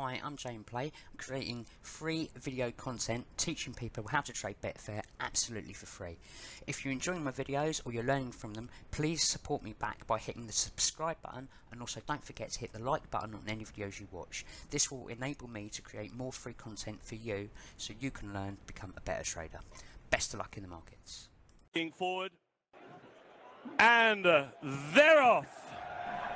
Hi, I'm Jay Inplay. I'm creating free video content teaching people how to trade Betfair absolutely for free. If you're enjoying my videos or you're learning from them, please support me back by hitting the subscribe button and also don't forget to hit the like button on any videos you watch. This will enable me to create more free content for you so you can learn to become a better trader. Best of luck in the markets. Looking forward. And uh, they're off.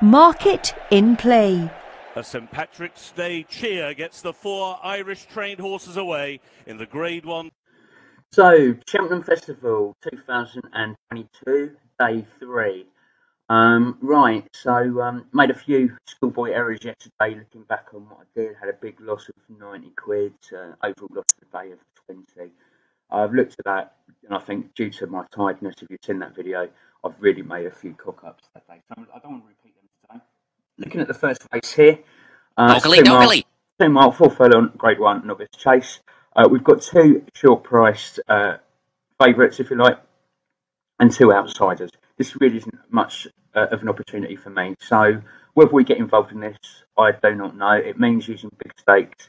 Market in play. A St Patrick's Day cheer gets the four Irish trained horses away in the Grade 1. So, Cheltenham Festival 2022, day three. Um, right, so um, made a few schoolboy errors yesterday. Looking back on what I did, had a big loss of 90 quid, uh, overall loss of the day of 20. I've looked at that, and I think due to my tiredness, if you've seen that video, I've really made a few cock ups that day. So I don't want to repeat today. Looking at the first race here, uh, Doggerly, two mile- two mile, four furlong, grade one, novice chase. Uh, we've got two short priced uh, favourites, if you like, and two outsiders. This really isn't much uh, of an opportunity for me. So whether we get involved in this, I do not know. It means using big stakes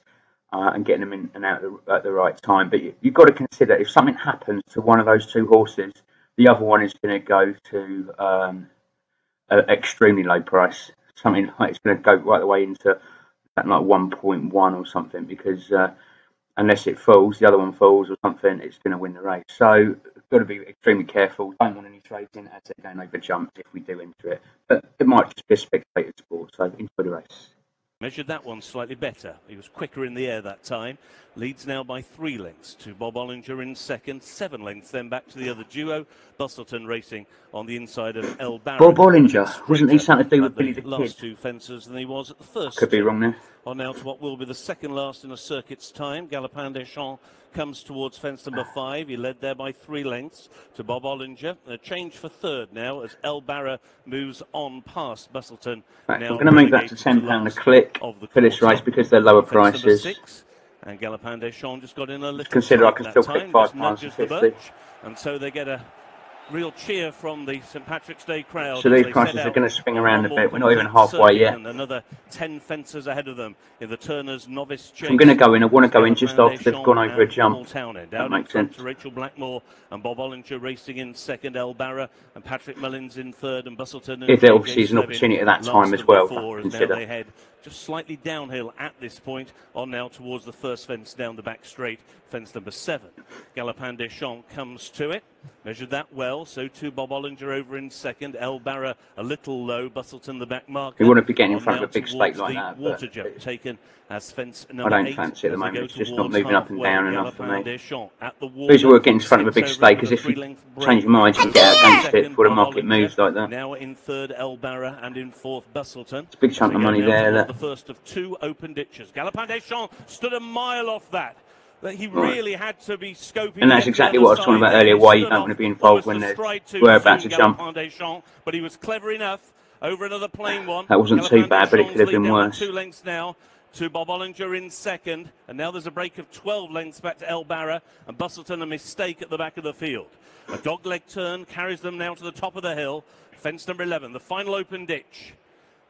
uh, and getting them in and out at the, at the right time. But you, you've got to consider if something happens to one of those two horses, the other one is going to go to um, an extremely low price. Something like it's going to go right the way into something like 1.1 or something because uh, unless it falls, the other one falls or something, it's going to win the race. So got to be extremely careful. Don't want any trades in as it going over jumps if we do enter it. But it might just be a spectator sport. So enjoy the race. Measured that one slightly better. He was quicker in the air that time. Leads now by three lengths to Bob Olinger in second. Seven lengths then back to the other duo. Bustleton racing on the inside of El Barra. Bob Olinger, wasn't he something to do with Billy the last Kid? two fences than he was at the first. Could be wrong there. On now to what will be the second last in a circuit's time. Galopin Des Champs comes towards fence number five. He led there by three lengths to Bob Olinger. A change for third now as El Barra moves on past Bustleton. Right, now I'm going to make that to £10 a click of the finish race because they're lower prices. And Galopin Des Champs just got in a little Consider I can still pick five pounds nudges and the 50. And so they get a real cheer from the St Patrick's Day crowd. So these prices are gonna swing around a bit. We're not even halfway yet. Another 10 fences ahead of them in the Turner's novice chase. I'm going to go in. I want to go in just after they've gone over a jump. That makes sense. to Rachel Blackmore and Bob Olinger racing in second. El Barra and Patrick Mullins in third. And Bustleton and If there obviously is an opportunity at that time as well, consider. Just slightly downhill at this point on now towards the first fence down the back straight, fence number seven. Galopin Des Champs comes to it, measured that well, so too Bob Olinger over in second, El Barra a little low, Bustleton the back marker. We wouldn't be getting in front of a big stake like that, Water jump taken as fence I don't eight. fancy at the moment. It's just not moving up and down enough for me. The These are getting in front of a big stake the if you change your mind, you get against it before the Bob market moves like that. Now in third, El Barra, and in fourth, Bustleton. It's a big chunk of money there, The first of two open ditches. Galopin Des Champs stood a mile off that. That he Right. really had to be scoping. And that's exactly what I was talking about earlier, why you don't want to be involved when they're- about to jump. Des Champs, but he was clever enough over another plain one. That wasn't too Galopin bad, but it could have been worse. Two lengths now to Bob Olinger in second, and now there's a break of 12 lengths back to El Barra, and Bustleton a mistake at the back of the field. A dogleg turn carries them now to the top of the hill. Fence number 11, the final open ditch.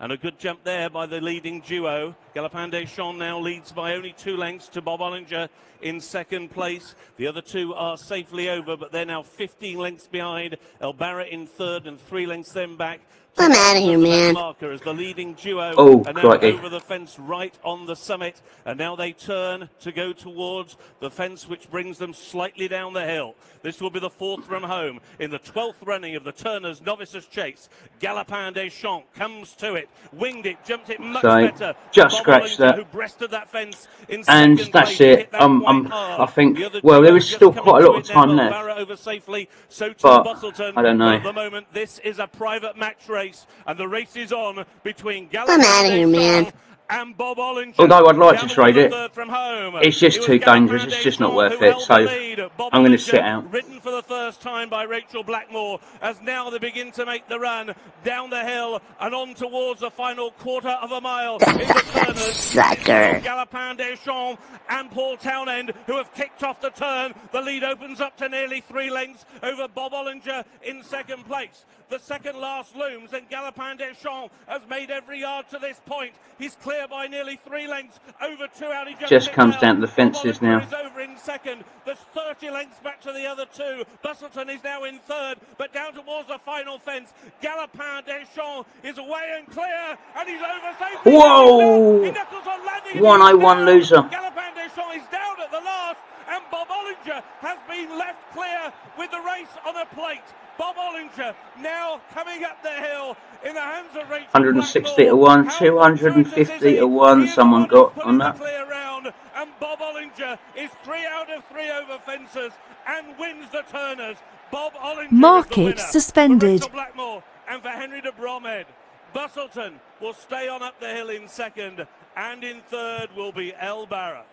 And a good jump there by the leading duo. Galopin Des Champs now leads by only two lengths to Bob Olinger in second place. The other two are safely over, but they're now 15 lengths behind. El Barra in third and three lengths then back. I'm outta here, man. Marker as the leading duo Oh, are now crikey. over the fence right on the summit. And now they turn to go towards the fence, which brings them slightly down the hill. This will be the fourth from home in the 12th running of the Turner's Novices Chase. Galopin Des Champs comes to it, winged it, jumped it much So, better. just Bob scratched Olinger, that. Who breasted that fence in And that's it. that Um, um. I think- The well, there duo is just still quite a lot of time now. left. Over safely, so But, Bustleton. I don't know. At the moment, this is a private match race, and the race is on between I'm Galopin outta here, man. And Bob Olinger. Although I'd like to Down trade it, from home. it's just It too dangerous, it's just not worth it, so the lead. Bob I'm gonna sit out. Ridden for the first time by Rachel Blackmore, as now they begin to make the run down the hill and on towards the final quarter of a mile. in the Turners. Sucker. Galopin Des Champs and Paul Townend, who have kicked off the turn. The lead opens up to nearly three lengths over Bob Olinger in second place. The second last looms, and Galopin Des Champs has made every yard to this point. He's clear by nearly three lengths over two out. He Just comes down to the fences now. is over in second. There's 30 lengths back to the other two. Bustleton is now in third, but down towards the final fence. Galopin Des Champs is away and clear, and he's over. Whoa! He knuckles on landing. and 101 he's down. loser. Galopin Des Champs is down at the last, and Bob Olinger has been left clear with the race on a plate. Bob Olinger now coming up the hill in the hands of Rachel 160 to 1, 250 fortuitous is he? to 1 someone the one who's got on that. clear round, and Bob Olinger is three out of three over fences and wins the Turners. Bob Olinger Market is the suspended. For Blackmore and for Henry de Bromhead. Bustleton will stay on up the hill in second, and in third will be El Barra.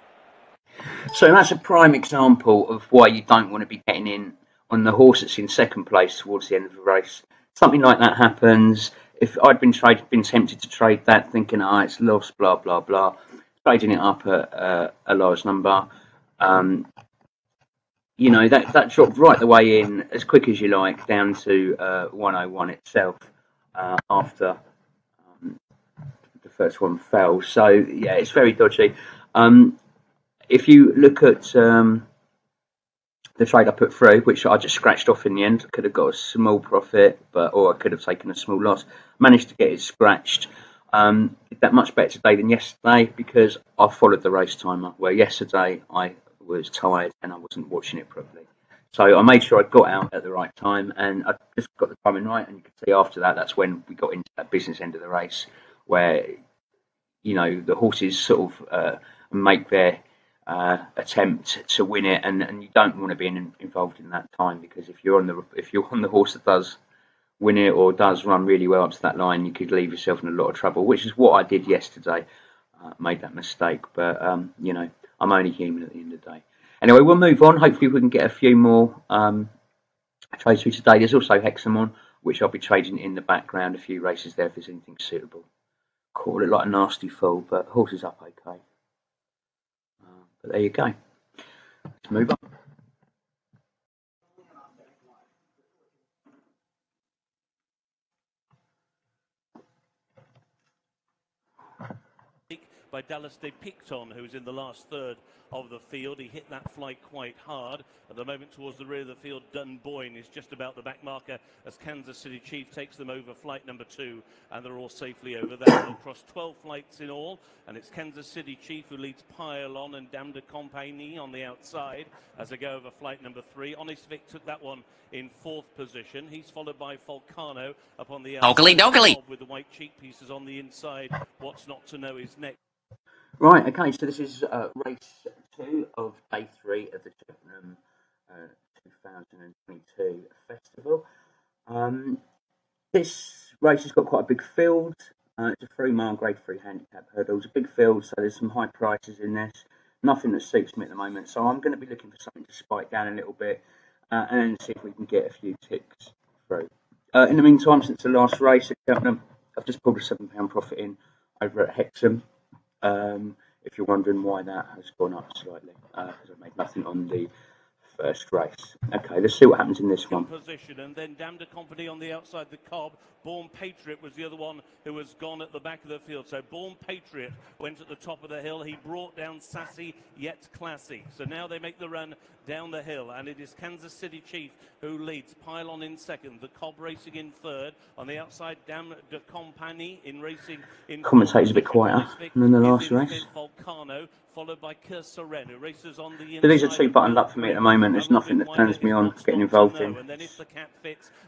So that's a prime example of why you don't want to be getting in on the horse that's in second place towards the end of the race. Something like that happens. If I'd been trade, been tempted to trade that, thinking, "Ah, it's lost," blah blah blah, trading it up at uh, a large number, um, you know that that dropped right the way in as quick as you like down to uh, 101 itself uh, after um, the first one fell. So yeah, it's very dodgy. Um, if you look at um, the trade I put through, which I just scratched off in the end, could have got a small profit, but or I could have taken a small loss. Managed to get it scratched. Um, did that much better today than yesterday because I followed the race timer. Where yesterday I was tired and I wasn't watching it properly. So I made sure I got out at the right time and I just got the timing right. And you can see after that, that's when we got into that business end of the race where you know the horses sort of uh, make their uh, attempt to win it, and, and you don't want to be in, involved in that time because if you're on the if you're on the horse that does win it or does run really well up to that line, you could leave yourself in a lot of trouble, which is what I did yesterday. Uh, made that mistake, but um, you know I'm only human at the end of the day. Anyway, we'll move on. Hopefully, we can get a few more um, trades through today. There's also Hexamon, which I'll be trading in the background. A few races there if there's anything suitable. Call it like a nasty fool, but horses up okay. But there you go. Let's move on. By Dallas Des Pictons, who's in the last third of the field. He hit that fly quite hard. At the moment, towards the rear of the field, Dunboyne is just about the back marker as Kansas City Chief takes them over flight number two, and they're all safely over there. They'll cross 12 flights in all, and it's Kansas City Chief who leads Pylon and Dame de Compagnie on the outside as they go over flight number three. Honest Vic took that one in fourth position. He's followed by Volcano up on the outside. With the white cheek pieces on the inside. What's not to know is next. Right, okay, so this is uh, race two of day three of the Cheltenham uh, 2022 festival. Um, this race has got quite a big field. Uh, it's a three mile grade three handicap hurdle. It's a big field, so there's some high prices in this. Nothing that suits me at the moment, so I'm going to be looking for something to spike down a little bit uh, and see if we can get a few ticks through. Uh, in the meantime, since the last race at Cheltenham, I've just pulled a £7 profit in over at Hexham. Um, if you're wondering why that has gone up slightly, because I made nothing on the first race. Okay, let's see what happens in this one. position and then Dame de Compagnie on the outside the cob. Born Patriot was the other one who was gone at the back of the field. So Born Patriot went at the top of the hill. He brought down Sassy yet Classy. So now they make the run down the hill and it is Kansas City Chief who leads. Pylon in second. The cob racing in third. On the outside Dame de Compagnie in racing in Commentator's a bit quieter than the last race. Volcano followed by Kersoren who races on the So these are two of buttoned up for me at the moment. There's nothing that turns me on getting involved in.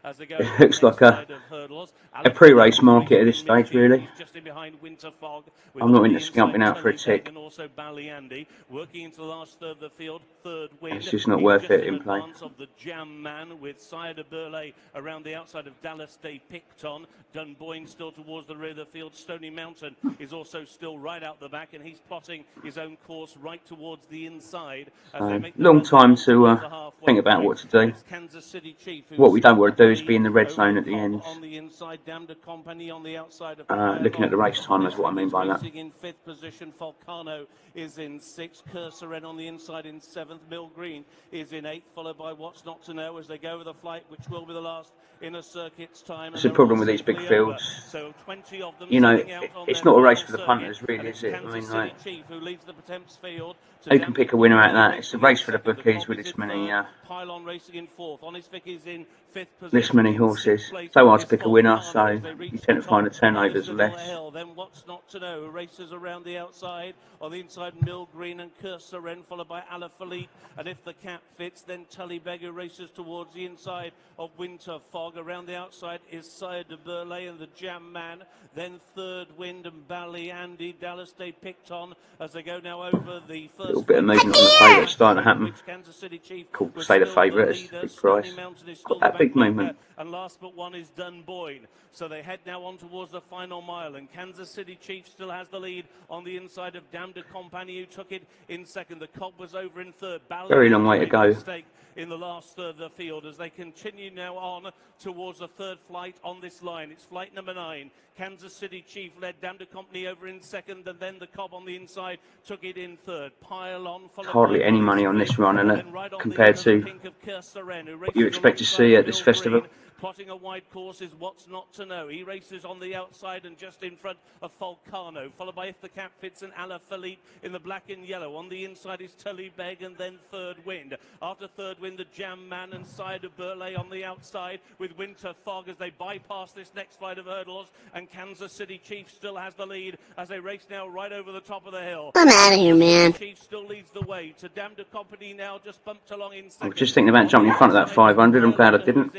It looks like a, a pre-race market at this stage, really. I'm not into scumping out for a tick. And also Ballyandy working into the last third of the field, third win. Just not worth just it in play. Of the Jam Man with Sire Berlais around the outside of Dallas de Picton. Dunboyne still towards the rear of the field. Stony Mountain is also still right out the back, and he's plotting his own course right towards the inside. make long time to, uh, think about what to do. What we don't want to do is be in the red zone at the end. Uh, looking at the race time is what I mean by that. In fifth position, Volcano is in sixth. Cursoren on the inside in seventh. Mill Green is in eighth, followed by What's Not to Know as they go with the flight, which will be the last in a circuit's time. It's a problem with these big fields. So 20 of them You know, it- it's not a race for the punters, really, is it? I mean, like, Chief, who leads the Pertemps field. Who can pick a winner out of that? It's a race for the bookies with this many, uh, Pylon racing in fourth. Honest Vic is in fifth this many horses. So hard to pick a winner, so they you tend to find the turnovers Close are to the less. Then what's not to know? Races around the outside. On the inside, Mill Green and Cursoren, followed by Alaphilippe. And if the cap fits, then Tully Beggar races towards the inside of Winter Fog. Around the outside is Sire Du Berlais and the Jam Man. Then Third Wind and Ballyandy. Dallas Day picked on as they go now over the first. Little bit of movement on the favourite starting to happen. Which Kansas City Chief Cool, say the still favourite, it's leader. big price. Got that big back marker. movement. And last but one is Dunboyne. So they head now on towards the final mile. And Kansas City Chief still has the lead on the inside of Dame de Compagnie, who took it in second. The Cobb was over in third. Bally Very long way to go. In the last third of the field, as they continue now on towards the third flight on this line. It's flight number nine. Kansas City Chief led Dame de Compagnie over in second, and then the Cobb on the inside took it in third. Pylon. Hardly any money on this run, and right compared to the pink of Kersteren, who you expect to see at this festival. Plotting a wide course is what's not to know. He races on the outside and just in front of Volcano, followed by If the Cap Fits and Alaphilippe in the black and yellow. On the inside is Tully Beg and then Third Wind. After Third Wind, the Jam Man and Sire Du Berlais on the outside with Winter Fog as they bypass this next flight of hurdles. And Kansas City Chief still has the lead as they race now right over the top of the hill. I'm out of here, man. Chief still leads the way to Dame de Compagnie now just bumped along in I second. was just thinking about jumping in front of that 500. I'm glad I didn't.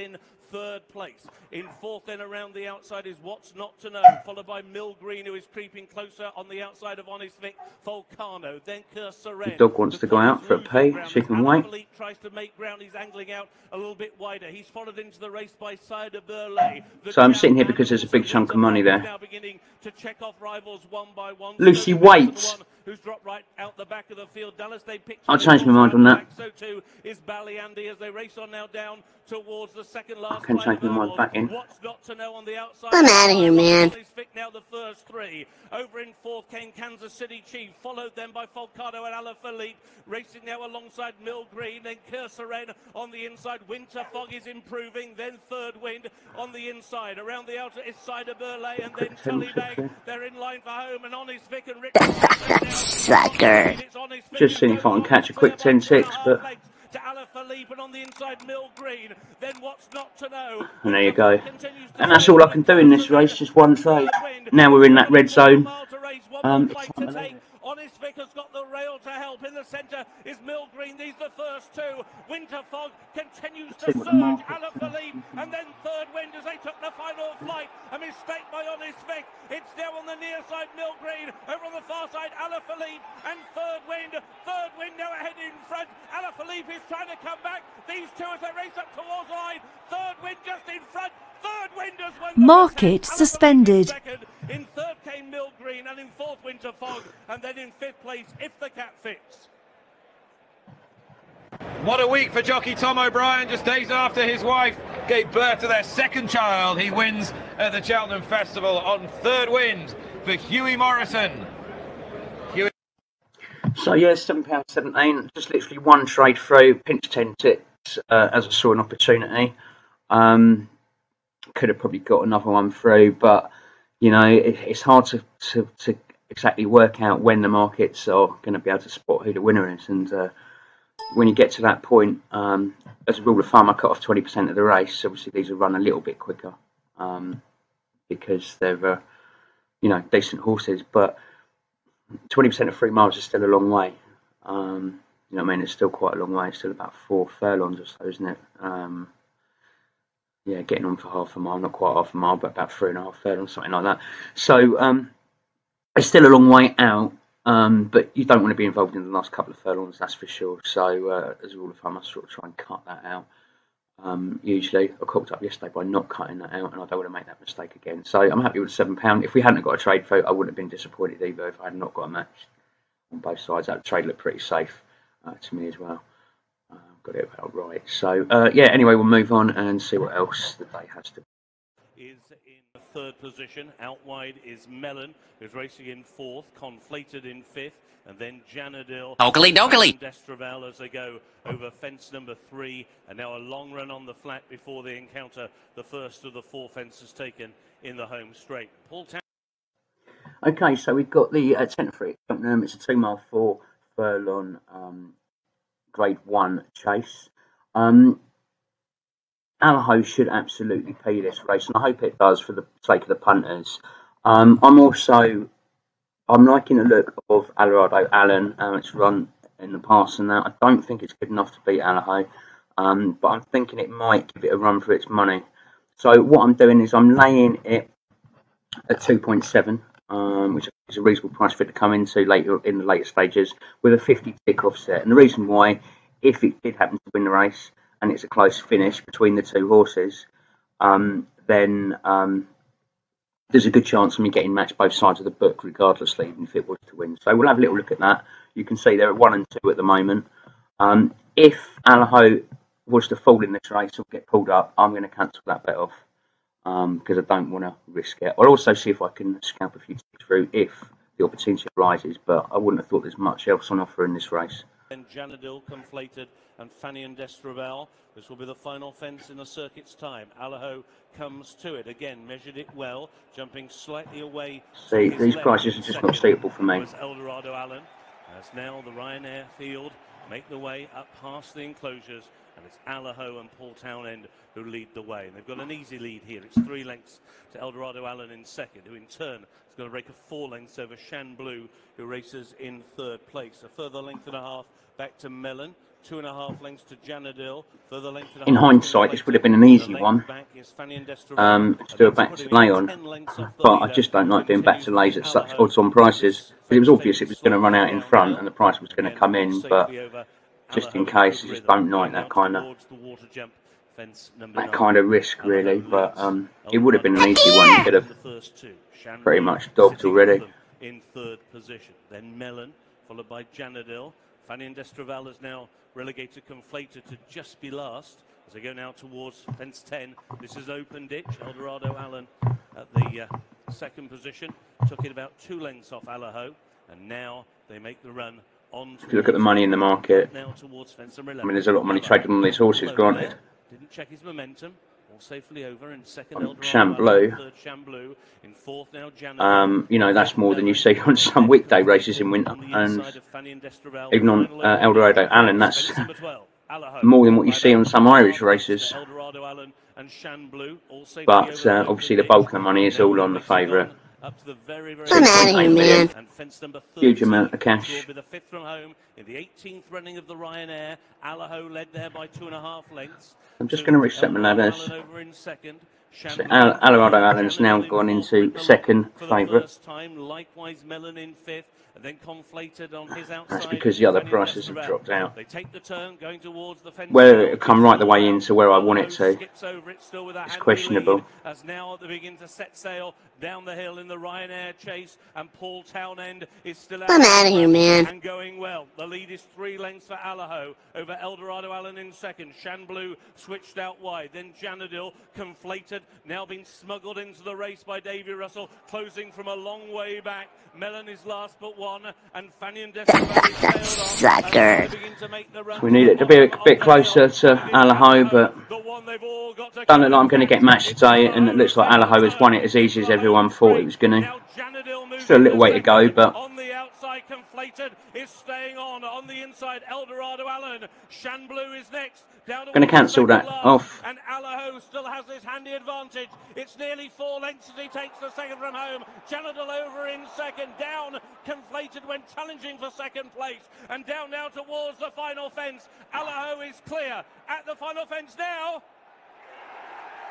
Third place. In fourth, then around the outside is What's Not to Know, followed by Mill Green, who is creeping closer on the outside of Honest Vic, Volcano, then Cursoren. The dog wants to go out for a pee. She can wait. Philippe tries to make ground. He's angling out a little bit wider. He's followed into the race by Cider Burley. The So I'm sitting here because there's a big chunk of money there. Now beginning to check off rivals one by one. Lucy waits. Who's dropped right out the back of the field? Dallas they picked. I'll change my mind on that. So too is Ballyandy as they race on now down towards the second last. Can flight change my back in. What's not to know on the outside? I'm outta here, man. Now the first three. Over in fourth came Kansas City Chief, followed then by Volcano and Alaphilippe, racing now alongside Mill Green, then Cursoren on the inside. Winter Fog is improving, then Third Wind on the inside. Around the outer is Sire Du Berlais, and then Quick Tully Bag. They're in line for home, and Honest Vic and Rick. Sucker. Just seeing if I can catch a quick 10-6, but- To Alaphilippe and on the inside Mill Green. Then what's not to know? And there you go. And that's all I can do in this race, just one trade. Now we're in that red zone. Um, it's time to leave. Honest Vic has got the rail to help. In the centre is Mill Green. These are the first two. Winter Fog continues to See what the surge. market's Philippe and then third wind as they took the final flight. A mistake by Honest Vic. It's now on the near side, Mill Green. Over on the far side, Alaphilippe and third wind. Third wind now ahead in front. Alaphilippe is trying to come back. These two as they race up towards the line. Third wind just in front. Third wind has won. the Market race. Ala Philippe in suspended. In third came Mill Green and in fourth Winter Fog. And then in fifth place, if the cat fits. What a week for jockey Tom O'Brien. Just days after his wife gave birth to their second child, he wins at the Cheltenham Festival on third wind for Hughie Morrison. Hughie. So yeah, seven pound seventeen. Just literally one trade through, pinch ten ticks uh, as I saw an opportunity. Um, could have probably got another one through, but you know it, it's hard to, to to exactly work out when the markets are going to be able to spot who the winner is, and uh, when you get to that point, um, as a rule of thumb, I cut off twenty percent of the race. Obviously, these will run a little bit quicker um, because they're uh, you know decent horses, but twenty percent of three miles is still a long way. Um, you know, I mean, it's still quite a long way. It's still about four furlongs or so, isn't it? Um, yeah, getting on for half a mile, not quite half a mile, but about three and a half furlongs, something like that. So um, it's still a long way out, um, but you don't want to be involved in the last couple of furlongs, that's for sure. So uh, as a rule of thumb, I sort of try and cut that out. Um, usually, I cocked up yesterday by not cutting that out, and I don't want to make that mistake again. So I'm happy with seven pound. If we hadn't got a trade vote, I wouldn't have been disappointed either if I had not got a match on both sides. That trade looked pretty safe uh, to me as well. Got it about right. So uh, yeah, anyway, we'll move on and see what else the day has to. is in third position. Out wide is Melon, who's racing in fourth. Conflated in fifth. And then Janidil. Oakley dokley. and d'Estruval as they go over fence number three. And now a long run on the flat before they encounter the first of the four fences taken in the home straight. Paul Town. Okay, so we've got the uh, tenth free um, It's a two mile four furlong um, grade one chase. Um, Allaho should absolutely pay this race, and I hope it does for the sake of the punters. Um, I'm also I'm liking the look of Eldorado Allen. It's run in the past and that. I don't think it's good enough to beat Allaho, um, but I'm thinking it might give it a run for its money. So what I'm doing is I'm laying it at 2.7, um, which is a reasonable price for it to come into later in the later stages with a 50 tick offset. And the reason why, if it did happen to win the race and it's a close finish between the two horses, um, then um, there's a good chance of me getting matched both sides of the book, regardlessly, even if it was to win. So we'll have a little look at that. You can see they're at one and two at the moment. Um, if Allaho was to fall in this race or get pulled up, I'm going to cancel that bet off Um, because I don't want to risk it. I'll also see if I can scalp a few ticks through if the opportunity arises, but I wouldn't have thought there's much else on offer in this race. Then Janidil conflated and Fanion d'Estruval. This will be the final fence in the circuit's time. Allaho comes to it again, measured it well, jumping slightly away. See, these prices are just not Second suitable for me. Eldorado Allen. As now the Ryanair field make the way up past the enclosures, and it's Allaho and Paul Townend who lead the way. And they've got an easy lead here. It's three lengths to Eldorado Allen in second, who in turn is going to break a four lengths over Shan Blue, who races in third place. A further length and a half back to Melon. Two and a half lengths to Janidil. Further length and a In half hindsight, this would have been an easy one, back is Fanny and um, to do a back to lay on. 10 lengths off the But I just don't like doing back to lays at such odds on prices. But it was obvious it was going to run out in front and the price was going to come in, but just in case, I just don't like that kind of towards the water jump fence number that kind of risk really. But um, it would have been an easy one. You could have the first two. Shan pretty much dogged already. In third position. Then Melon, followed by Janidil. Fanny and Destraval is now relegated conflated to just be last. As they go now towards fence 10. This is open ditch. Eldorado Allen at the uh, second position. Took it about two lengths off Allaho. And now they make the run If you look at the money in the market, now towards fence number I mean, there's a lot of money traded on these horses, granted. Didn't check his momentum. Safely over in second. On Eldorado Shan Blue. Allen, Third Shan Blue. In fourth now Janidil. Um, you know, that's more than you see on some weekday races in winter. And even on uh, Eldorado Allen, that's more than what you see on some Irish races. But uh, obviously, the bulk of the money is all on the favourite. I'm outta here, man. Huge amount of cash. Will be the fifth from home in the 18th running of the Ryanair. Allaho led there by two and a half lengths. I'm just going to reset my ladders. Over in second. So Shan Blue Al- Eldorado Allen's now gone into second lock for the favourite. Likewise, Melon in fifth, and then conflated on his outside. That's because the other prices have dropped out. They take the turn going towards the fence. Whether it'll come right the way into where I want it to Skips over it still with a is handy questionable. lead As now they begin to set sail down the hill in the Ryanair chase, and Paul Townend is still out. I'm out of here, man. And going well. The lead is three lengths for Allaho over Eldorado Allen in second. Shan Blue switched out wide. Then Janidil conflated, now being smuggled into the race by Davy Russell, closing from a long way back. Melon is last but one, and Fanion d'Estruval is sailed. Sucker. As they begin to make the run We need it to be a bit closer to Allaho, but don't look like I'm going to get matched today, and it looks like Allaho has won it as easy as everyone thought it was going to. Still a little way to go, but on the outside, conflated is staying on. On the inside, Eldorado Allen. Shan Blue is next. Down Gonna cancel that last, off. And Allaho still has this handy advantage. It's nearly four lengths as he takes the second from home. Janidil over in second. Down, conflated when challenging for second place. And down now towards the final fence. Allaho is clear at the final fence now.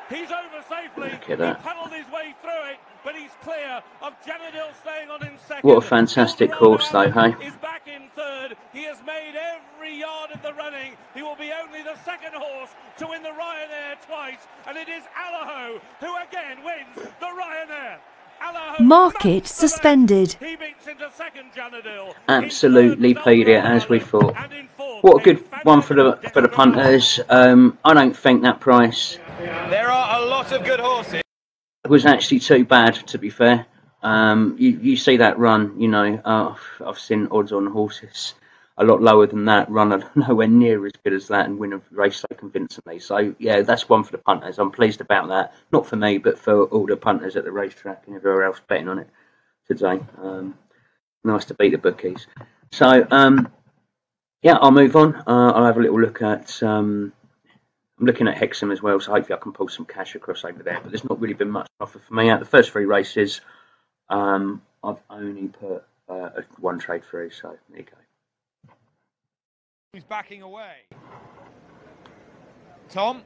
He's over safely. Look at that. He paddled his way through it, but he's clear of Janidil staying on in second. What a fantastic Eldorado course, though, Allen hey? Is back in third. He has made every yard of the running. He will be only the second horse to win the Ryanair twice, and it is Allaho who again wins the Ryanair. Market suspended. He beats into second, Janidil. Absolutely paid it as we thought. What a good one for the for the punters. Um, I don't think that price There are a lot of good horses. Was actually too bad, to be fair. Um, you, you see that run, you know, uh, I've seen odds on horses a lot lower than that, run nowhere near as good as that, and win a race so convincingly. So, yeah, that's one for the punters. I'm pleased about that. Not for me, but for all the punters at the racetrack and everywhere else betting on it today. Um, nice to beat the bookies. So, um, yeah, I'll move on. Uh, I'll have a little look at. Um, I'm looking at Hexham as well, so hopefully I can pull some cash across over there. But there's not really been much offer for me. Out the first three races, um, I've only put uh, one trade through, so there you go. He's backing away. Tom?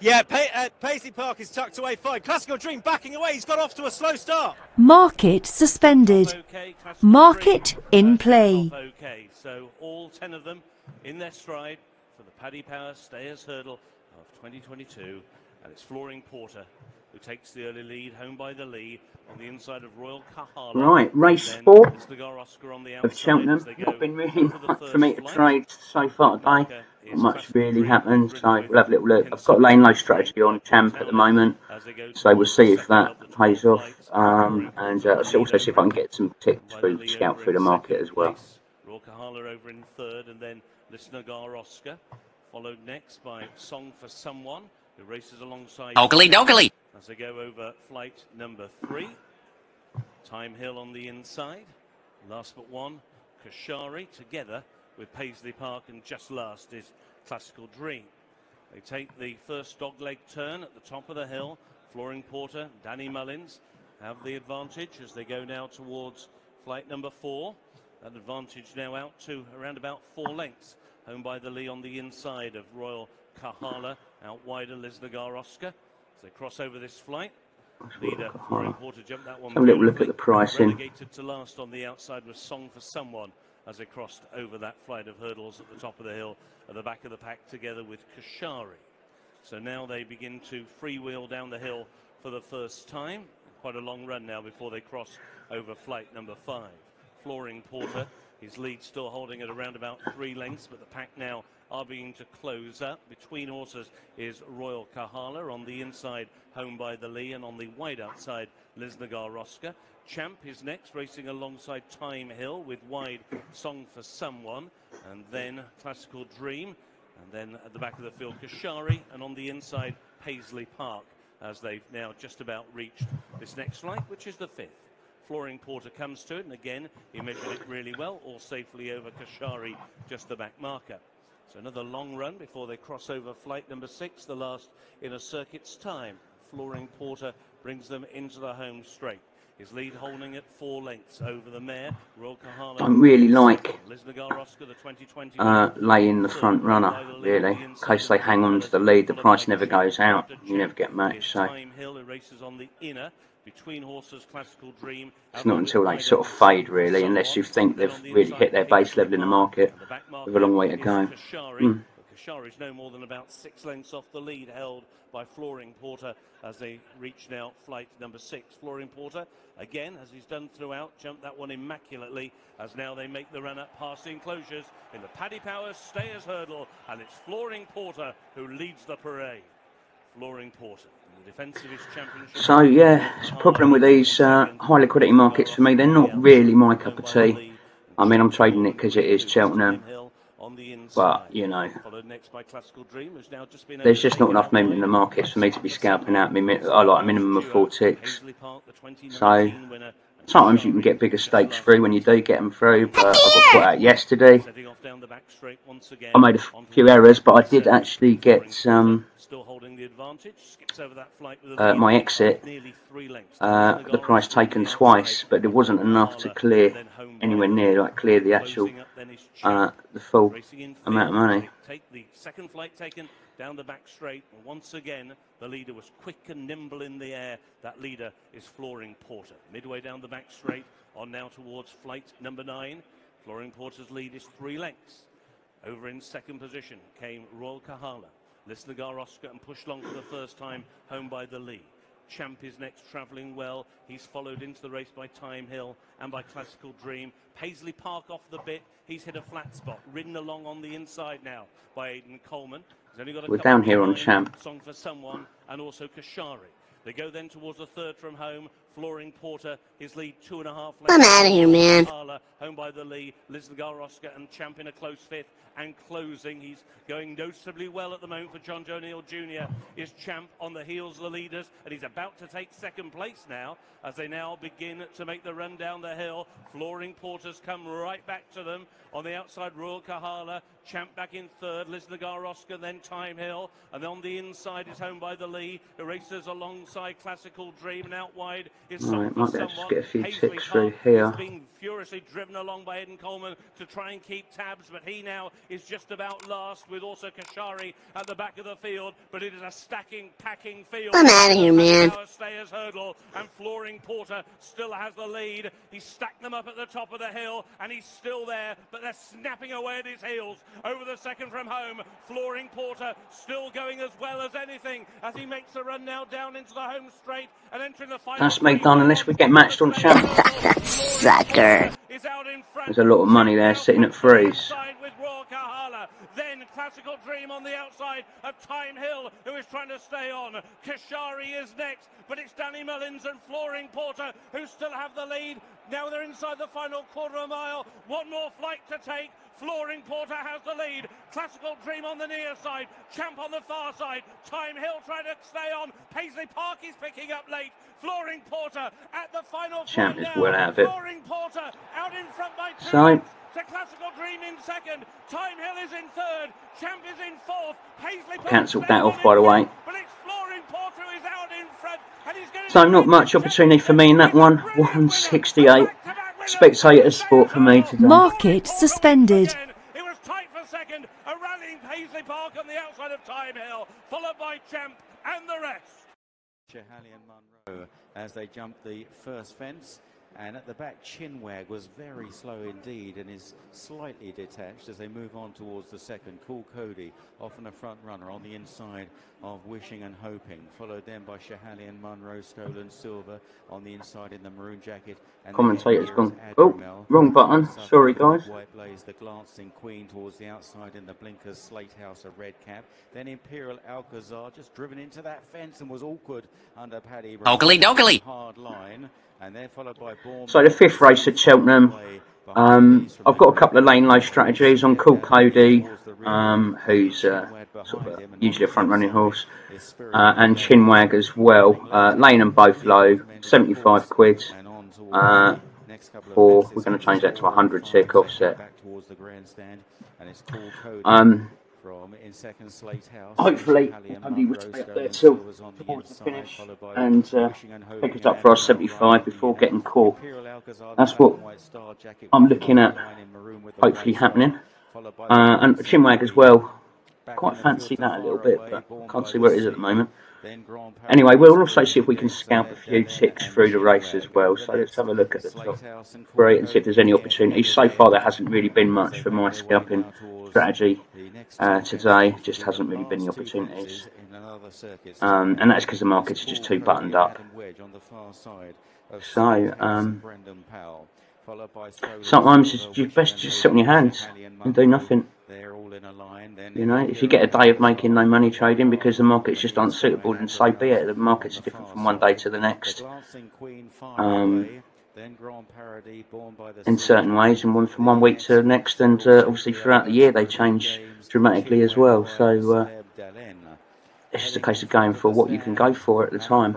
Yeah, pa- uh, Paisley Park is tucked away fine. Klassical Dream backing away. He's got off to a slow start. Market suspended. Okay, Market Dream, in play. Okay, so all 10 of them in their stride for the Paddy Power Stayers Hurdle of 2022. And it's Flooring Porter who takes the early lead, home by the lead on the inside of Royal Kahala. Right, race four Lisnagar Oscar on the of Cheltenham. Not been really much for me to trade so far today. Not much really happened, so we'll have a little look. I've got lane low strategy on Champ at the moment, as they go so we'll see if that pays off. Um, and uh, I'll also see if I can get some ticks through scout through the market as well. Royal Kahala over in third, and then Lisnagar Oscar, followed next by Song for Someone, who races alongside. Dogly doggly. As they go over flight number three. Thyme Hill on the inside. Last but one, Kashari together with Paisley Park, and just last is Klassical Dream. They take the first dogleg turn at the top of the hill. Flooring Porter, Danny Mullins have the advantage as they go now towards flight number four. That advantage now out to around about four lengths. Home by the Lee on the inside of Royal Kahala, out wider Lisnagar Oscar. As they cross over this flight, leader Flooring Porter jumped that one. Have a little look at the pricing. Relegated to last on the outside was Song for Someone as they crossed over that flight of hurdles at the top of the hill at the back of the pack together with Kashari. So now they begin to freewheel down the hill for the first time. Quite a long run now before they cross over flight number five. Flooring Porter, his lead still holding at around about three lengths, but the pack now are beginning to close up. Between horses is Royal Kahala on the inside, home by the Lee, and on the wide outside, Lisnagar Oscar. Champ is next, racing alongside Thyme Hill with wide Song for Someone, and then Klassical Dream, and then at the back of the field, Kashari, and on the inside, Paisley Park, as they've now just about reached this next flight, which is the fifth. Flooring Porter comes to it, and again, he measured it really well, all safely over Kashari, just the back marker. So another long run before they cross over flight number six, the last in a circuit's time. Flooring Porter brings them into the home straight. His lead holding at four lengths over the mare, Royal Kahala. Don't really like Lisnagar Oscar, the 2020 uh, laying the front runner, really. In case they hang on to the lead, the price never goes out. You never get matched, so Thyme Hill, races on the inner between horses, Klassical Dream. it's not until they sort of fade, really, unless you think they've really hit their base level in the market. With a long way to go. Mm. Kashari is no more than about six lengths off the lead held by Flooring Porter as they reach now flight number six. Flooring Porter, again, as he's done throughout, jumped that one immaculately as now they make the run up past the enclosures in the Paddy Powers Stayers Hurdle, and it's Flooring Porter who leads the parade. Flooring Porter So yeah, it's a problem with these uh, high liquidity markets for me. They're not really my cup of tea. I mean, I'm trading it because it is Cheltenham, but you know, there's just not enough movement in the markets for me to be scalping out. I like a minimum of four ticks. So sometimes you can get bigger stakes through when you do get them through. But I got out yesterday. Setting off down the back straight once again. I made a few errors, but I did actually get um, Still holding the advantage. Skips over that flight with uh, my exit. nearly three lengths. Uh, the price taken twice, but it wasn't enough to clear anywhere near like clear the actual Closing up then is uh, the full amount of money. Take the second flight taken down the back straight. Once again, the leader was quick and nimble in the air. That leader is Flooring Porter. Midway down the back straight, on now towards flight number nine. Flooring Porter's lead is three lengths. Over in second position came Royal Kahala. Lisnagar Oscar and pushed long for the first time home by the lead. Champ is next, travelling well. He's followed into the race by Thyme Hill and by Klassical Dream. Paisley Park off the bit. He's hit a flat spot. Ridden along on the inside now by Aidan Coleman. He's only got a We're down here on. Champ. Song for Someone and also Kashari. They go then towards the third from home. Flooring Porter, his lead two and a half. I'm out of here, man. Harler, home by the Lee, Lisnagar Oscar and Champ in a close fifth and closing. He's going noticeably well at the moment for Jonjo O'Neill Jr. Is Champ on the heels of the leaders and he's about to take second place now as they now begin to make the run down the hill. Flooring Porters come right back to them on the outside. Royal Kahala, Champ back in third, Lisnagar Oscar, then Thyme Hill, and on the inside is home by the Lee. The racers alongside Klassical Dream and out wide Right, Song for might be able to Someone. get a few ticks through Park here. is being furiously driven along by Aidan Coleman to try and keep tabs, but he now is just about last with also Kashari at the back of the field. But it is a stacking, packing field. I'm outta here, man. Stayers hurdle and Flooring Porter still has the lead. He's stacked them up at the top of the hill and he's still there, but they're snapping away at his heels over the second from home. Flooring Porter still going as well as anything as he makes the run now down into the home straight and entering the final. That's me done unless we get matched on Champ. Sucker. Is out in front. There's a lot of money there sitting at threes. Outside with Royal Kahala. Then Klassical Dream on the outside of Thyme Hill, who is trying to stay on. Kashari is next, but it's Danny Mullins and Flooring Porter who still have the lead. Now they're inside the final quarter of a mile. One more flight to take. Flooring Porter has the lead. Klassical Dream on the near side. Champ on the far side. Thyme Hill trying to stay on. Paisley Park is picking up late. Flooring Porter at the final Champ is well out of it. Flooring Porter out in front by two. So- to Klassical Dream in second. Thyme Hill is in third. Champ is in fourth. Paisley Park Cancelled that off, by the way. But it's Flooring Porter who is out in front. And he's So not much opportunity for me in that one. 168. Spectator sport for me today. Market suspended. It was tight for second. A rallying Paisley Park on the outside of Thyme Hill, followed by Champ and the rest. Shahali and Munro as they jumped the first fence. And at the back, Chinwag was very slow indeed and is slightly detached as they move on towards the second. Coole Cody, often a front runner on the inside of Wishing and Hoping, followed then by Shahali and Munro, Stolen Silver on the inside in the maroon jacket. And then Commentator's gone. is Oh, wrong button. Sorry, guys. White Blaze, the glancing queen towards the outside in the blinkers, Slate House, a red cap. Then Imperial Alcazar just driven into that fence and was awkward under Paddy. Brown. Oakley. Hard line. And then followed by Bournemouth. So the fifth race at Cheltenham. Um, I've got a couple of lane low strategies on Coole Cody, um, who's uh, sort of a, usually a front running horse, uh, and Chinwag as well. Uh, lane them both low, 75 quid. Uh, for we're going to change that to 100 tick offset. Back towards the grandstand. And it's Coole Cody Um, from in second Slate House. hopefully, Shahali and nobody will stay up there till Silver's the towards the finish and uh, pick us up for our 75 before getting caught. That's what white star jacket I'm looking at line in maroon with the hopefully happening. Uh, and Chinwag as well. Quite fancy that a little bit, but can't see where it is at the moment. Anyway, we'll also see if we can scalp a few ticks through the race as well. So let's have a look at the top three and see if there's any opportunities. So far, there hasn't really been much for my scalping strategy uh, today. Just hasn't really been the opportunities. Um, and that's because the markets just too buttoned up. So, um, Sometimes it's, best just sit on your hands and and do nothing. You know, if you get a day of making no money trading because the markets just aren't suitable, then so be it. The markets are different from one day to the next Um, in certain ways, and one from one week to the next, and uh, obviously throughout the year they change dramatically as well. So uh, it's just a case of going for what you can go for at the time.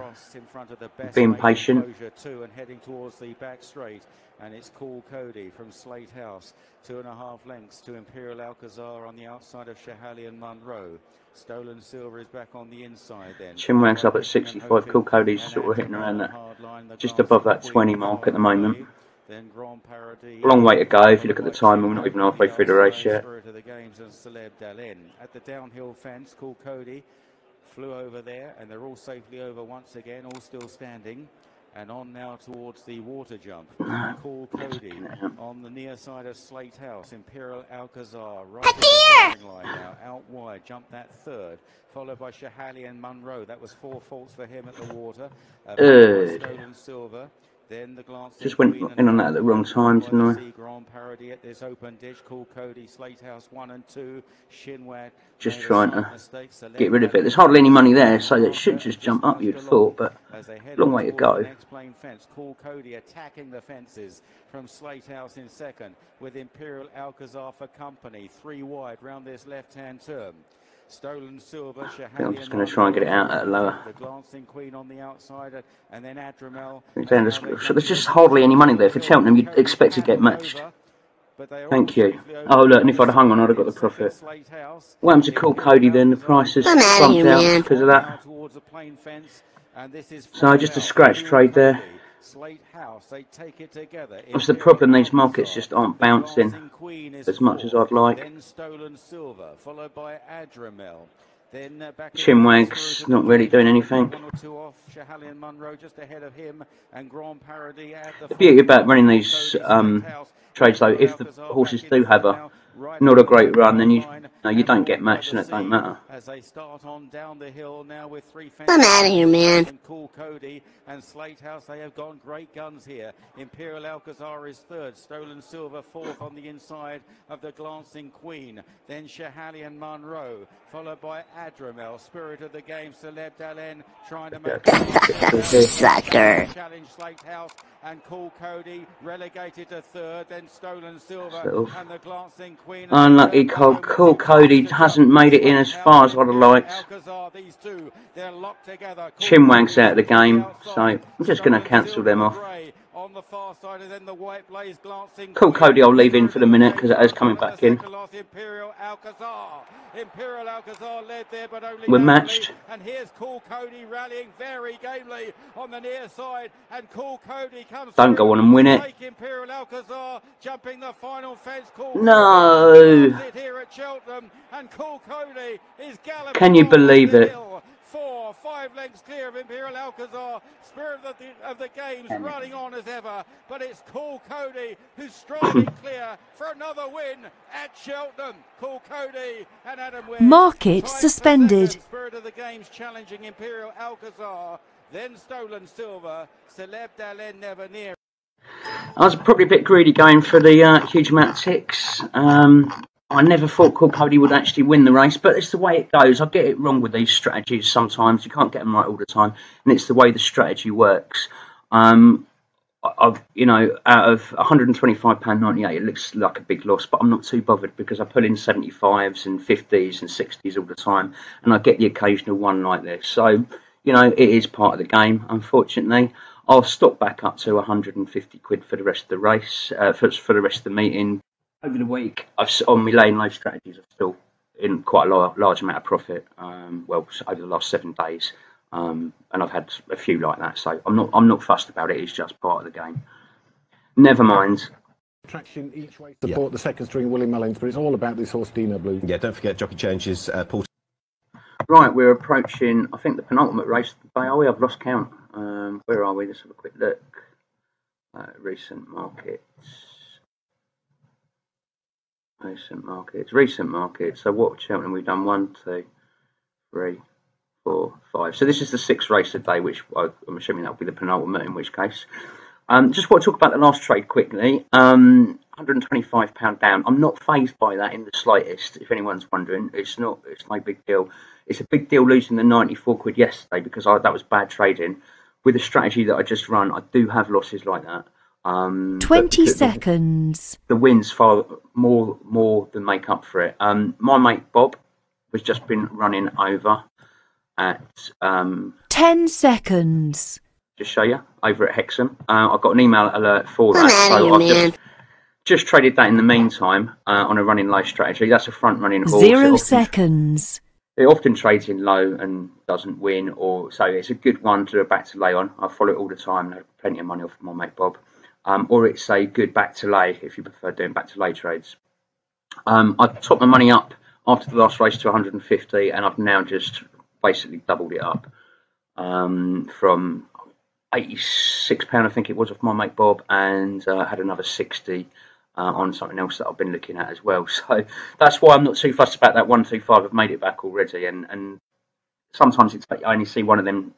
Being patient. Two and heading towards the back straight, and it's Coole Cody from Slate House, two and a half lengths to Imperial Alcazar on the outside of Shahali and Munro. Stolen Silver is back on the inside then. Chinwag's up at 65. Coole Cody's sort of hitting around that, just above that 20 mark at the moment. Then Grand Paradis. Long way to go if you look at the time, and we're not even halfway through the race yet. Spirit of the games and Celeb Dalen. At the downhill fence, Coole Cody flew over there, and they're all safely over once again, all still standing. And on now towards the water jump. Call Cody get it out. on the near side of Slate House. Imperial Alcazar right at the line now. Out wide, Jump that third. Followed by Shahali and Munro. That was four faults for him at the water. Uh, followed by Good. Silver. Then the glancing Just went in on that at the wrong time, didn't I? Grand Paradis at this open ditch. Coole Cody, Slate one and two. Chinwag. Just trying to Get rid of it. There's hardly any money there, so it should just jump up, you'd thought, but long way to go. fence. Coole Cody attacking the fences from Slate House in second, with Imperial Alcazar for company. Three wide round this left-hand turn. Stolen Silver, Shahali I'm just gonna try and get it out at a lower- The glancing Queen on the outside, and then Adramel. Then there's, there's just hardly any money there for Cheltenham. You'd expect to get matched. Thank you. Oh, look, and if I'd hung on, I'd have got the profit. Well, I'm to call Cody then? The price has I'm bumped out because of that. So just a scratch trade there. What's the problem? These markets just aren't bouncing as much as I'd like. Then Stolen Silver, followed by Adramel. Then uh, back Chinwag's not really doing anything. One or two off. Shahali and Munro just ahead of him, and Grand Paradis the The beauty about running these um, trades, though, if the horses do have a not a great run, then you no, you don't get matched, and it don't matter. As they start on down the hill now with three I'm outta here, man. And Coole Cody and Slate House, they have gone great guns here. Imperial Alcazar is third, Stolen Silver fourth on the inside of the Glancing Queen. Then Shahali and Munro, followed by Adramel, Spirit of the Game, Celeb Dalen, trying to make Sucker. challenge Slate House and Coole Cody relegated to third, then Stolen Silver Sort and the Glancing Queen. Unlucky Cole. Coole Cody hasn't made it in as far as I'd have liked. Chinwag's out of the game, so I'm just going to cancel them off. On the far side, and then the white blaze glancing. Coole Cody I'll leave in for the minute because it is coming back in. Imperial Alcazar. Imperial Alcazar led there, but only We're matched. And here's Coole Cody rallying very gamely on the near side, and Coole Cody comes. Don't go on and win it. Imperial Alcazar jumping the final fence. Cool No. Cody here at Cheltenham, and Coole Cody is Can you believe it? Four, five lengths clear of Imperial Alcazar. Spirit of the, of the games running on as ever, but it's Coole Cody who's striding clear for another win at Cheltenham. Coole Cody and Adam. Market suspended. Spirit of the games challenging Imperial Alcazar. Then Stolen Silver. Celeb Dalen never near. I was probably a bit greedy going for the uh, huge amount of ticks. Um, I never thought Coole Cody would actually win the race, but it's the way it goes. I get it wrong with these strategies sometimes. You can't get them right all the time, and it's the way the strategy works. Um, I've, you know, out of 125 pound 98, it looks like a big loss, but I'm not too bothered because I pull in 75s and 50s and 60s all the time, and I get the occasional one like this. So, you know, it is part of the game. Unfortunately, I'll stop back up to 150 quid for the rest of the race, uh, for, for the rest of the meeting. Over the week, I've on my lane low strategies, I've still in quite a large, large amount of profit. Um, well, over the last seven days, um, and I've had a few like that. So I'm not I'm not fussed about it. It's just part of the game. Never mind. traction each way support the second string Willie Mullins, but it's all about this horse Dinoblue. Yeah, don't forget jockey changes. Uh, Paul Right, we're approaching. I think the penultimate race of the day. Are we? I've lost count. Um, where are we? Let's have a quick look. Uh, recent markets. Recent markets. Recent markets. So what Cheltenham we've done? One, two, three, four, five. So this is the sixth race of the day, which I'm assuming that'll be the penultimate. In which case, um, just want to talk about the last trade quickly. Um, 125 pound down. I'm not phased by that in the slightest. If anyone's wondering, it's not. It's no big deal. It's a big deal losing the 94 quid yesterday because I, that was bad trading. With the strategy that I just run, I do have losses like that. Um, 20 the- seconds. The wins far more more than make up for it. Um, my mate Bob has just been running over at um, 10 seconds. just show you over at Hexham. Uh, I got an email alert for that, outta so I've just just traded that in the meantime uh, on a running low strategy. That's a front running horse. It Zero often- seconds. It often trades in low and doesn't win, or so it's a good one to back to lay on. I follow it all the time. I have plenty of money off my mate Bob. Um, or it's a good back to lay if you prefer doing back to lay trades. Um, I topped my money up after the last race to 150, and I've now just basically doubled it up um, from eighty-six pound, I think it was, off my mate Bob, and uh, had another sixty uh, on something else that I've been looking at as well. So that's why I'm not too fussed about that one two five. I've made it back already, and and sometimes it's like I only see one of them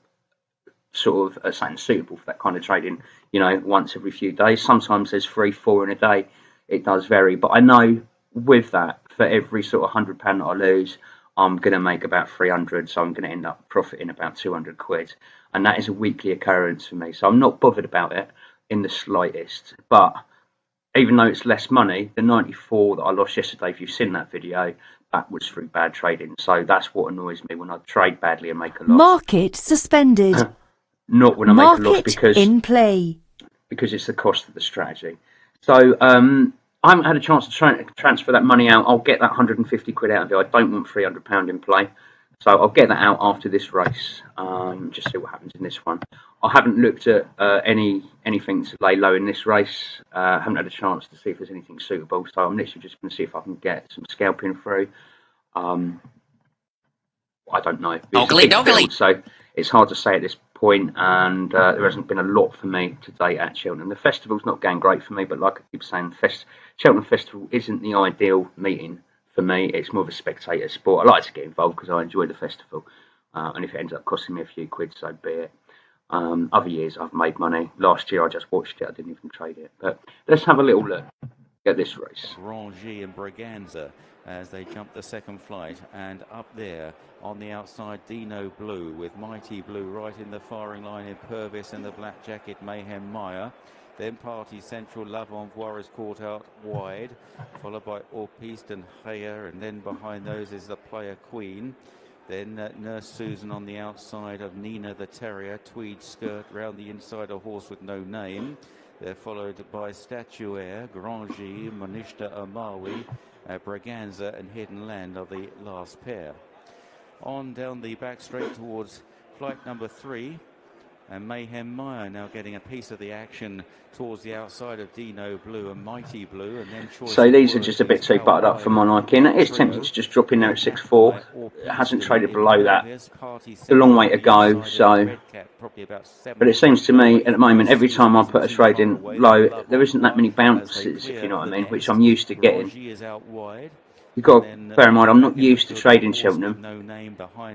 sort of uh, something suitable for that kind of trading. You know, once every few days. Sometimes there's three, four in a day. It does vary, but I know with that, for every sort of hundred pound that I lose, I'm going to make about 300, so I'm going to end up profiting about 200 quid, and that is a weekly occurrence for me. So I'm not bothered about it in the slightest. But even though it's less money, the 94 that I lost yesterday, if you've seen that video, that was through bad trading. So that's what annoys me when I trade badly and make a loss. Market suspended. not when I Market make a loss because in play. because it's the cost of the strategy. So um, I haven't had a chance to tra- transfer that money out. I'll get that 150 quid out of it. I don't want 300 pound in play, so I'll get that out after this race. Um, just see what happens in this one. I haven't looked at uh, any anything to lay low in this race. Uh, haven't had a chance to see if there's anything suitable. So I'm literally just going to see if I can get some scalping through. Um, I don't know. It's a Ogly big doggly. field, So it's hard to say at this point, and uh, there hasn't been a lot for me to date at Cheltenham. The festival's not going great for me, but like I keep saying, Fest- Cheltenham Festival isn't the ideal meeting for me. It's more of a spectator sport. I like to get involved because I enjoy the festival, uh, and if it ends up costing me a few quid, so be it. Um, other years I've made money. Last year I just watched it. I didn't even trade it. But let's have a little look at this race. Grangee and Braganza as they jump the second flight. And up there on the outside, Dinoblue with Mighty Blue right in the firing line in Purvis and the black jacket, Mayhem Meyer. Then Party Central, Love Envoy is caught out wide, followed by Orpiste and Heyer. And then behind those is the player Queen. Then uh, Nurse Susan on the outside of Nina the Terrier, tweed skirt round the inside, a horse with no name. They're followed by Statuaire, Grangee, Manishta Amawi, Uh, Braganza and Hidden Land are the last pair. On down the back straight towards flight number three. And Mayhem Meyer now getting a piece of the action towards the outside of Dinoblue and Mighty Blue. And then Choice So these are just a bit too buttered up for my liking. It is tempting to just drop in there at 6'4. It hasn't traded below that. It's a long way to go, so. But it seems to me at the moment, every time I put a trade in low, there isn't that many bounces, if you know what I mean, which I'm used to getting. You've got to bear in mind, I'm not used to trading Cheltenham.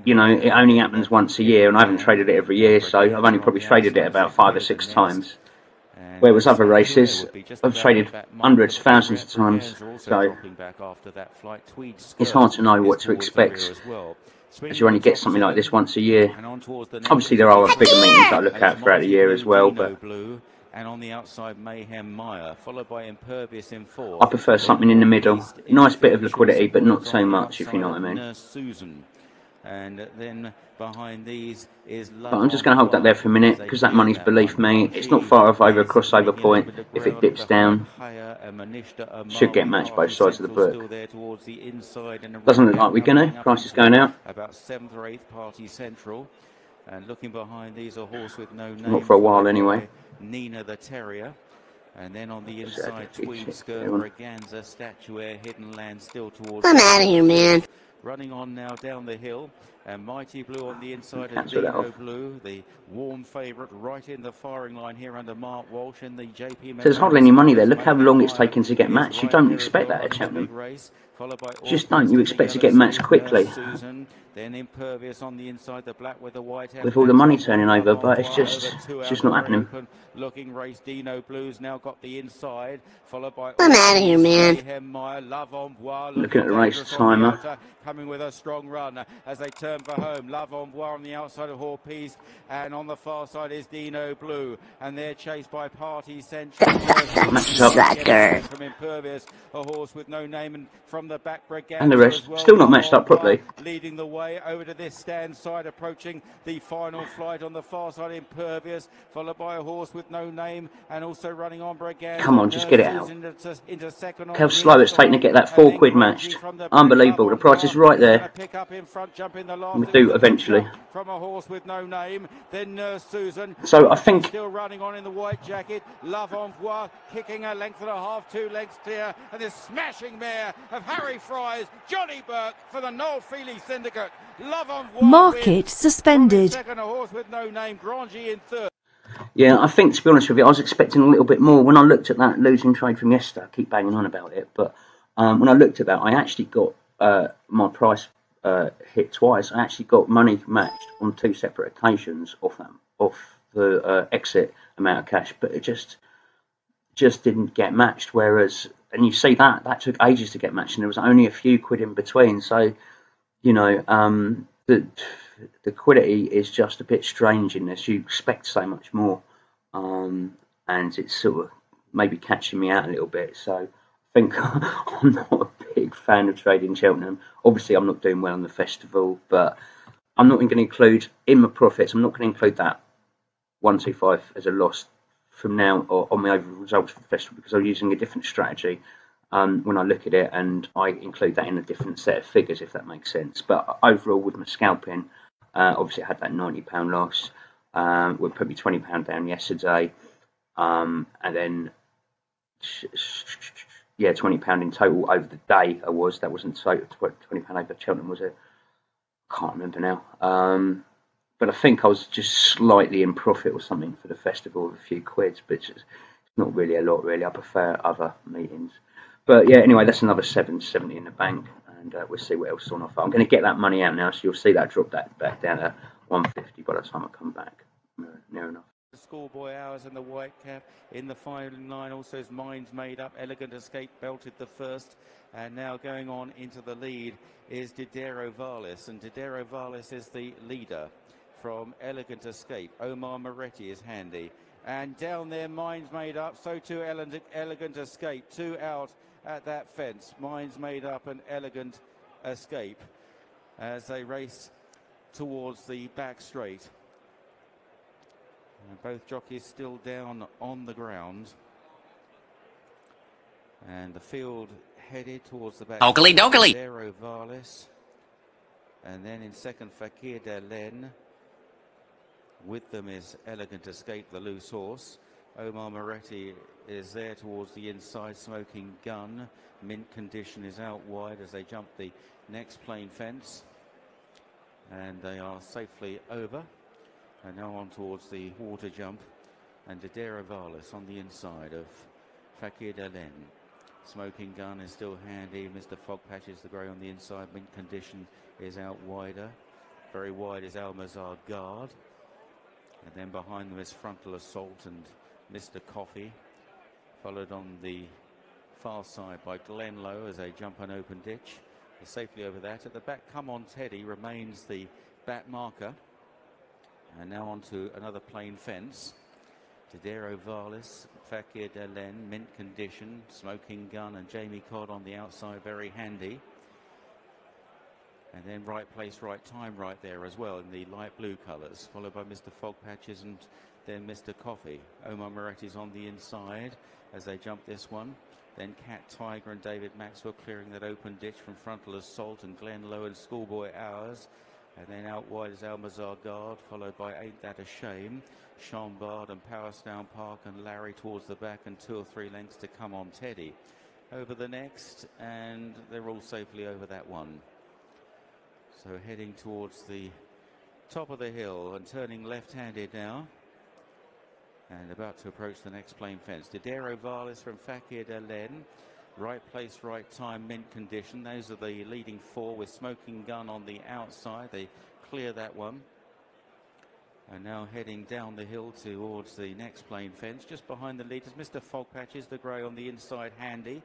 You know, it only happens once a year, and I haven't traded it every year, so I've only probably traded it about five or six times. Whereas other races, I've traded hundreds, thousands of times, so it's hard to know what to expect as you only get something like this once a year. Obviously, there are bigger meetings that I look at throughout the year as well, but And on the outside, Mayhem Meyer, followed by Impervious in four. I prefer something in the middle. Nice bit of liquidity, but not so much, if you know what I mean. Susan. And then behind these is But I'm just going to hold that there for a minute because that money's belief me. It's not far off over a crossover point. If it dips down, should get matched both sides of the book. Doesn't look like we're going to. Price is going out. About seventh or eighth party central. And looking behind these, a horse with no name. Not for a while anyway. Nina the Terrier. And then on the inside, Tweed Skirt. Braganza, Statuaire, Hidden Land still towards. I'm out of here, man. Running on now down the hill. And Mighty Blue on the inside of Dino. Blue, the warm favourite, right in the firing line here under Mark Walsh in the JP. So there's hardly any money there. Look how long it's taken to get matched. You don't expect that at Cheltenham. You just don't. You expect to get matched quickly. Susan, then Impervious on the inside, the black with the white With all the money turning over, but it's just, it's just not happening. Looking race, Dino Blues now got the inside, followed by. I'm outta here, man. Mayhem Meyer, Love Envoy, Looking at the race dangerous timer. Coming with a strong run as they turn for home. Love Envoy on the outside of Horpees, and on the far side is Dinoblue, and they're chased by Party Central. Matches up. Sucker. From Impervious, a horse with no name, and from the And the rest. well. Still not matched up properly. Leading the way over to this stand side, approaching the final flight on the far side. Impervious, followed by a horse with no name, and also running on Braganza. Come on, just get it out. Into, into Look how slow it's taken to get that four quid matched. Unbelievable. The price is right there. Pick up in front, jump in the We do eventually. From a horse with no name, then Nurse Susan. So I think Still running on in the white jacket. Love Envoy kicking a length and a half, two legs clear. And this smashing mare of Harry Fry's Johnny Burke for the Noel Fehily Syndicate. Love Envoy Market wins. suspended. Second, a horse with no name, Grangee in third. Yeah, I think to be honest with you, I was expecting a little bit more. When I looked at that losing trade from yesterday, I keep banging on about it, but um, when I looked at that, I actually got uh, my price uh, hit twice. I actually got money matched on two separate occasions off that, off the uh, exit amount of cash, but it just just didn't get matched. Whereas, and you see that that took ages to get matched, and there was only a few quid in between. So, you know, um, the quality is just a bit strange in this. You expect so much more, um, and it's sort of maybe catching me out a little bit. So I think I'm not a big fan of trading Cheltenham. Obviously, I'm not doing well on the festival, but I'm not going to include in my profits. I'm not going to include that one two five as a loss from now on my overall results for the festival because I'm using a different strategy um, when I look at it, and I include that in a different set of figures, if that makes sense. But overall, with my scalping, uh, obviously, I had that ninety pound loss. Um, we put me twenty pound down yesterday, um, and then yeah, twenty pound in total over the day. I was that wasn't so twenty pound over Cheltenham was it? Can't remember now. Um, but I think I was just slightly in profit or something for the festival with a few quids, but it's, not really a lot. Really, I prefer other meetings. But yeah, anyway, that's another seven seventy in the bank, and uh, we'll see what else is on offer. I'm going to get that money out now, so you'll see that drop that back down to one fifty by the time I come back. Near enough. The schoolboy hours and the white cap in the final line. Also, his mind's made up. Elegant escape belted the first, and now going on into the lead is Didero Vallis, and Didero Vallis is the leader from Elegant Escape. Omar Moretti is handy. And down there, Minds Made Up. So too Elegant Escape. Two out at that fence. Minds Made Up and Elegant Escape as they race towards the back straight. And both jockeys still down on the ground. And the field headed towards the back. Oakley Dokley. Valis. And then in second, Fakir Delen. With them is Elegant Escape, the loose horse. Omar Moretti is there towards the inside, smoking gun. Mint condition is out wide as they jump the next plane fence. And they are safely over. And now on towards the water jump. And Didero Vallis on the inside of Fakir Delen. Smoking gun is still handy. Mr. Fog Patches the grey on the inside. Mint condition is out wider. Very wide is Almazar Guard. And then behind them is Frontal Assault and Mr. Coffey, followed on the far side by Glenlow as they jump an open ditch. They're safely over that. At the back, Come On Teddy remains the bat marker. And now on to another plain fence. Didero Vallis, Fakir Delen, mint condition, smoking gun, and Jamie Codd on the outside, very handy. And then right place, right time right there as well in the light blue colours, followed by Mr. Fog Patches and then Mr. Coffey. Omar Moretti's on the inside as they jump this one. Then Cat Tiger and David Maxwell clearing that open ditch from Frontal Assault and Glen Low and Schoolboy Hours. And then out wide is Almazar Guard, followed by Ain't That a Shame, Chambard and Powerstown Park and Larry towards the back and two or three lengths to come on Teddy. Over the next, and they're all safely over that one. So heading towards the top of the hill and turning left-handed now. And about to approach the next plane fence. Didero Vallis from Fakir Delen. Right place, right time, mint condition. Those are the leading four with Smoking Gun on the outside. They clear that one. And now heading down the hill towards the next plane fence. Just behind the leaders, Mr. Fog Patches, the grey on the inside, handy.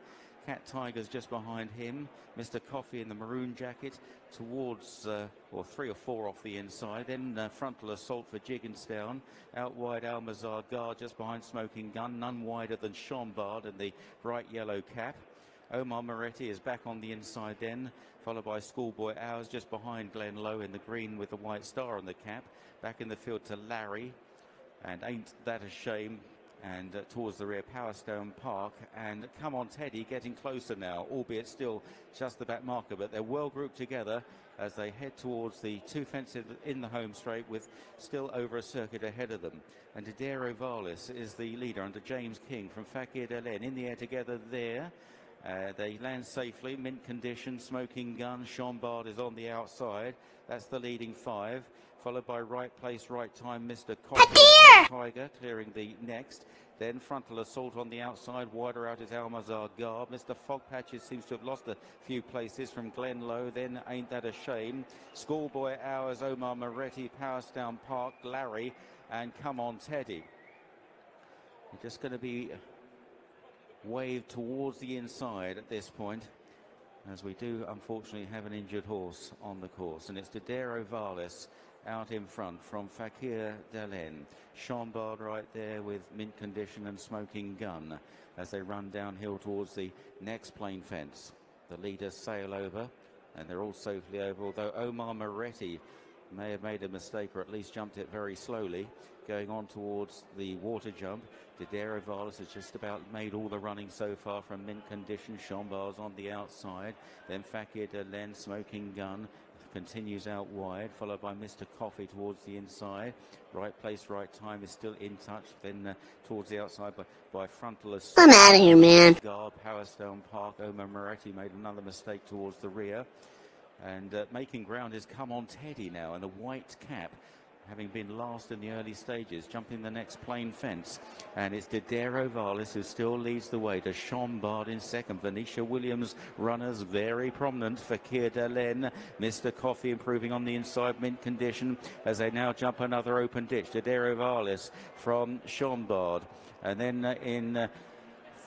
Cat Tiger's just behind him. Mr. Coffey in the maroon jacket towards, uh, or three or four off the inside. Then uh, frontal assault for Jigginstown. Out wide Almazar Guard just behind Smoking Gun. None wider than Chambard in the bright yellow cap. Omar Moretti is back on the inside then, followed by Schoolboy Hours just behind Glen Low in the green with the white star on the cap. Back in the field to Larry. And ain't that a shame? And uh, towards the rear Powerstown Park and come on Teddy getting closer now albeit still just the back marker but they're well grouped together as they head towards the two fences in the home straight with still over a circuit ahead of them and Didero Vallis is the leader under James King from Fakir Delen in the air together there Uh, they land safely, mint condition, smoking gun. Chambard is on the outside. That's the leading five, followed by right place, right time, Mr. Coffey. Tiger clearing the next. Then frontal assault on the outside, wider out is Almazar Garb. Mr. Fog Patches seems to have lost a few places from Glen Low. Then Ain't That a Shame? Schoolboy Hours, Omar Moretti, Powerstown Park, Larry, and Come On Teddy. They're just going to be waved towards the inside at this point as we do unfortunately have an injured horse on the course and it's Didero Vallis out in front from Fakir Delen. Chambard right there with mint condition and smoking gun as they run downhill towards the next plane fence. The leaders sail over and they're all safely over, although Omar Moretti may have made a mistake or at least jumped it very slowly going on towards the water jump. Didero Vallis has just about made all the running so far from mint condition. Chambard's on the outside. Then Fakir Delen, smoking gun, continues out wide, followed by Mr. Coffey towards the inside. Right place, right time is still in touch. Then uh, towards the outside by, by frontal. I'm out of here, man. Guard, Powerstown Park. Omar Moretti made another mistake towards the rear. And uh, making ground is Come On Teddy now, and the white cap having been last in the early stages, jumping the next plain fence. And it's Didero Vallis who still leads the way to Chambard in second. Venetia Williams, runners very prominent. Fakir Delen, Mr. Coffey improving on the inside mint condition as they now jump another open ditch. Didero Vallis from Chambard. And then uh, in uh,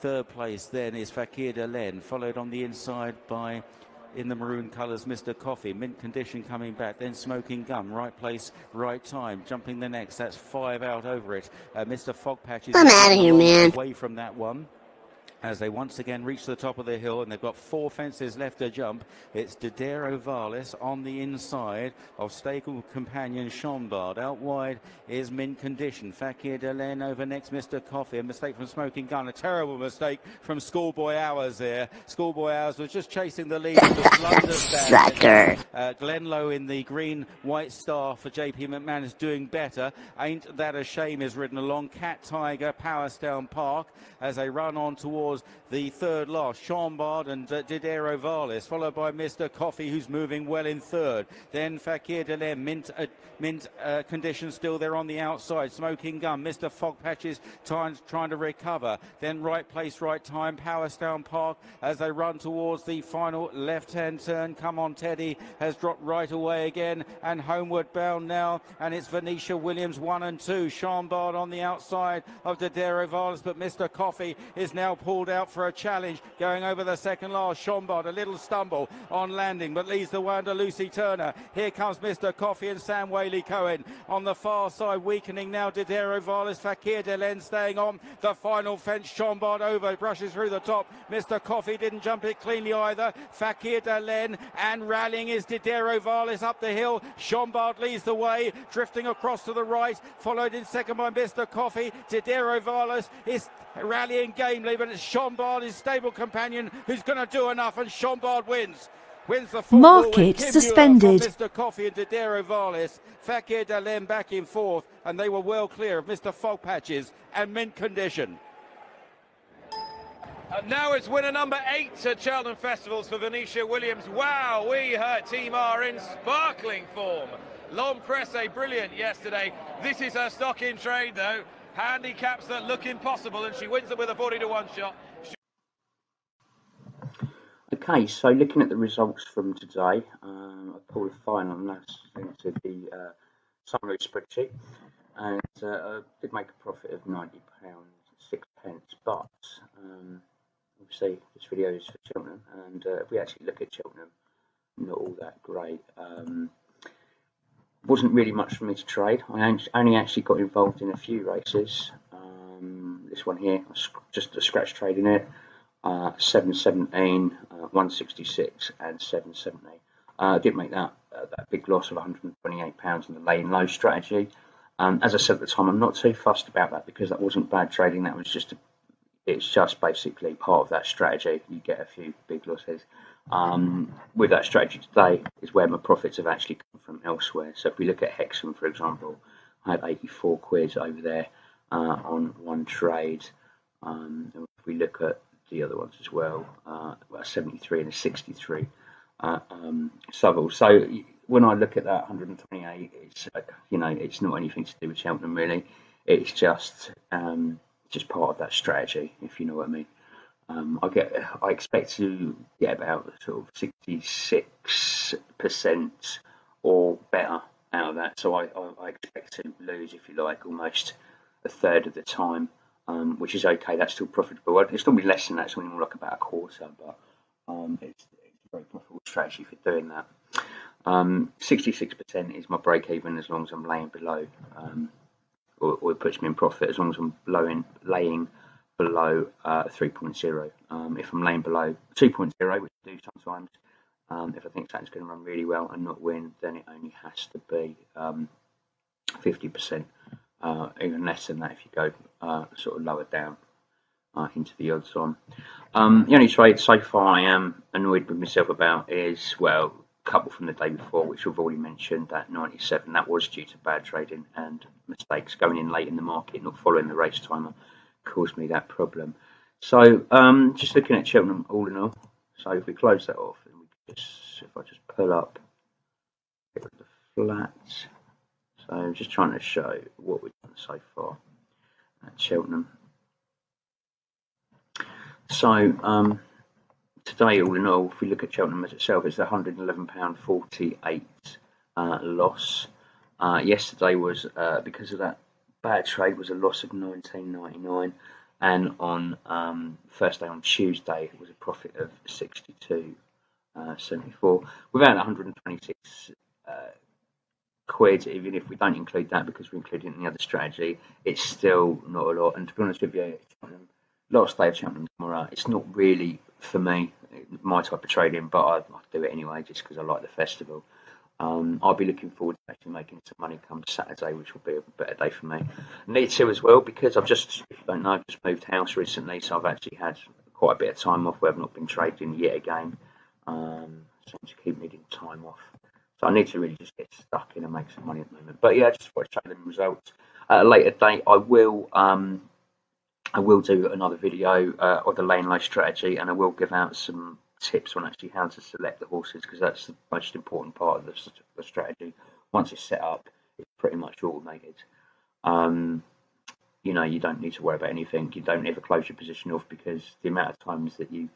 third place then is Fakir Delen, followed on the inside by in the maroon colours, Mr. Coffey. Mint condition coming back, then smoking gun. Right place, right time. Jumping the next. That's five out over it. Uh, Mr. Fog Patches. I'm out of here, man. Away from that one as they once again reach the top of the hill and they've got four fences left to jump. It's Didero Vallis on the inside of Stable Companion Chambard. Out wide is Mint Condition. Fakir Delen over next, Mr. Coffey. A mistake from Smoking Gun. A terrible mistake from Schoolboy Hours there. Schoolboy Hours was just chasing the lead. Sucker. Uh, Glenlow in the green white star for JP McMahon is doing better. Ain't That a Shame is ridden along. Cat Tiger, Powerstown Park as they run on towards the third last. Chambard and uh, Didero Vallis, followed by Mr. Coffey, who's moving well in third. Then Fakir Delem, mint, uh, mint uh, condition still there on the outside. Smoking gun. Mr. Fog Patches trying, trying to recover. Then right place, right time. Powerstown Park as they run towards the final left hand turn. Come on, Teddy has dropped right away again and homeward bound now. And it's Venetia Williams one and two. Chambard on the outside of Didero Vallis, but Mr. Coffey is now pulled out for a challenge going over the second last. Chambard, a little stumble on landing, but leads the way under Lucy Turner. Here comes Mr. Coffey and Sam Waley-Cohen on the far side, weakening now. Didero Vallis, Fakir Delen staying on the final fence. Chambard over, brushes through the top. Mr. Coffey didn't jump it cleanly either. Fakir Delen and rallying is Didero Vallis up the hill. Chambard leads the way, drifting across to the right, followed in second by Mr. Coffey. Didero Vallis is rallying gamely, but it's Chambard, his stable companion, who's going to do enough, and Chambard wins. Wins the full Market suspended. Mr. Coffey and Didero Vallis. Fakir Dalem back in fourth, and they were well clear of Mr. Fog Patches and mint condition. And now it's winner number eight at Cheltenham Festivals for Venetia Williams. Wow, we her team are in sparkling form. L'Homme Presse, brilliant yesterday. This is her stock in trade, though. Handicaps that look impossible, and she wins it with a 40 to 1 shot. She Okay, so looking at the results from today, um, I pulled a final that's into the uh, summary spreadsheet, and uh, I did make a profit of ninety pounds six pence. But um, obviously, this video is for Cheltenham, and uh, if we actually look at Cheltenham, not all that great. Um, wasn't really much for me to trade. I only actually got involved in a few races. Um, this one here, just a scratch trade in it. Uh, 717, uh, 166, and 770. I uh, did make that uh, that big loss of 128 pounds in the lane low strategy. Um, as I said at the time, I'm not too fussed about that because that wasn't bad trading. That was just a, it's just basically part of that strategy. You get a few big losses. Um, with that strategy today is where my profits have actually come from elsewhere. So if we look at Hexham, for example, I had 84 quid over there uh, on one trade. Um, if we look at the other ones as well, uh, a 73 and a 63 uh, um. So when I look at that 128, it's uh, you know it's not anything to do with Cheltenham really. It's just um, just part of that strategy, if you know what I mean. Um, I get I expect to get about sort of 66 percent or better out of that. So I, I, I, expect to lose, if you like, almost a third of the time, um, which is okay. That's still profitable. It's normally less than that. It's only more like about a quarter, but um, it's, it's, a very profitable strategy for doing that. 66% um, is my break even as long as I'm laying below, um, or, or, it puts me in profit as long as I'm laying, laying below uh, 3.0. Um, if I'm laying below 2.0, which I do sometimes, um, if I think something's going to run really well and not win, then it only has to be 50%, um, uh, even less than that if you go uh, sort of lower down uh, into the odds on. Um, the only trade so far I am annoyed with myself about is, well, a couple from the day before, which we've already mentioned, that 97, that was due to bad trading and mistakes going in late in the market, not following the race timer, caused me that problem. So um, just looking at Cheltenham all in all, so if we close that off, and we just, if I just pull up the flats, so I'm just trying to show what we've done so far at Cheltenham. So um, today, all in all, if we look at Cheltenham as itself, it's a £111.48 uh, loss. Uh, yesterday was uh, because of that bad trade was a loss of 19.99, and on um, first day on Tuesday it was a profit of 62.74. Uh, without 126 uh, quid even if we don't include that because we include it in the other strategy it's still not a lot and to be honest with you last day of Cheltenham tomorrow. It's not really for me, my type of trading, but I, I do it anyway just because I like the festival. Um, I'll be looking forward to actually making some money come Saturday, which will be a better day for me. Need to as well because I've just, if you don't know, I've just moved house recently, so I've actually had quite a bit of time off where I've not been trading yet again. Um, so I just keep needing time off. So I need to really just get stuck in and make some money at the moment. But yeah, I just want to show them results. At a later date, I will um, I will do another video uh, of the lane low strategy and I will give out some tips on actually how to select the horses because that's the most important part of the, the, strategy. Once it's set up, it's pretty much automated. Um, you know, you don't need to worry about anything. You don't ever close your position off because the amount of times that you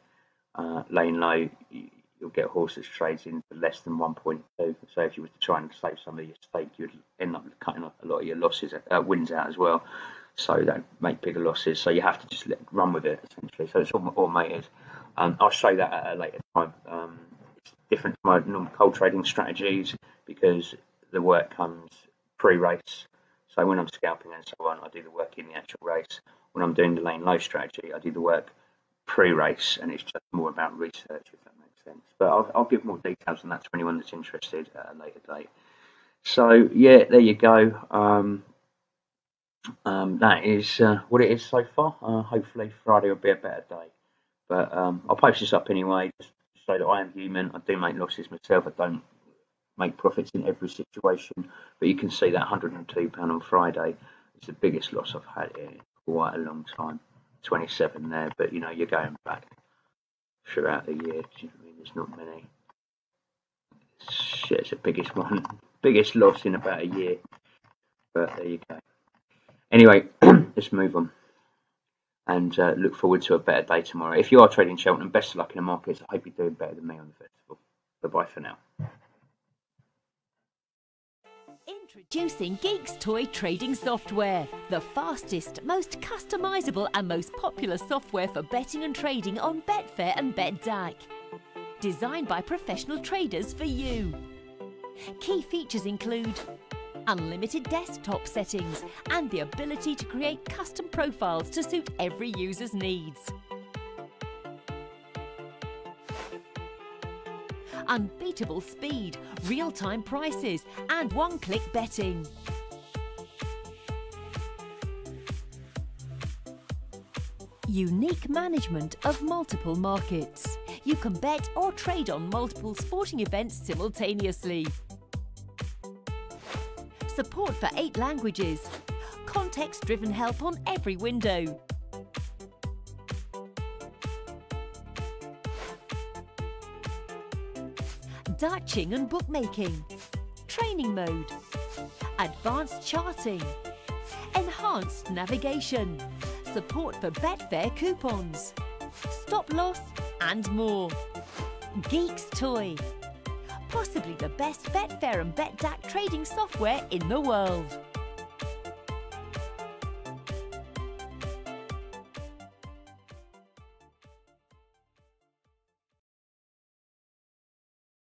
uh, lane low, you, will get horses trading for less than 1.2. So if you were to try and save some of your stake, you'd end up cutting a lot of your losses, uh, wins out as well so don't make bigger losses. So you have to just let, run with it essentially. So it's all automated. Um, I'll show that at a later time. Um, it's different to my normal cold trading strategies because the work comes pre-race. So when I'm scalping and so on, I do the work in the actual race. When I'm doing the lane low strategy, I do the work pre-race, and it's just more about research, if that makes sense. But I'll, I'll give more details on that to anyone that's interested at a later date. So yeah, there you go. Um, um, that is uh, what it is so far. Uh, hopefully Friday will be a better day. But um, I'll post this up anyway, just so that I am human. I do make losses myself. I don't make profits in every situation. But you can see that £102 on Friday is the biggest loss I've had in quite a long time. 27 there, but you know, you're going back throughout the year. I mean, there's not many. Shit, it's the biggest one, biggest loss in about a year. But there you go. Anyway, let's move on and uh, look forward to a better day tomorrow. If you are trading Cheltenham, best of luck in the markets. I hope you're doing better than me on the festival. Bye bye for now. Introducing Geeks Toy Trading Software, the fastest, most customizable, and most popular software for betting and trading on Betfair and BetDAQ. Designed by professional traders for you. Key features include unlimited desktop settings, and the ability to create custom profiles to suit every user's needs. Unbeatable speed, real-time prices, and one-click betting. Unique management of multiple markets. You can bet or trade on multiple sporting events simultaneously support for eight languages, context-driven help on every window, Dutching and bookmaking, training mode, advanced charting, enhanced navigation, support for Betfair coupons, stop loss and more. Geeks Toy, Possibly the best Betfair and BetDAQ trading software in the world.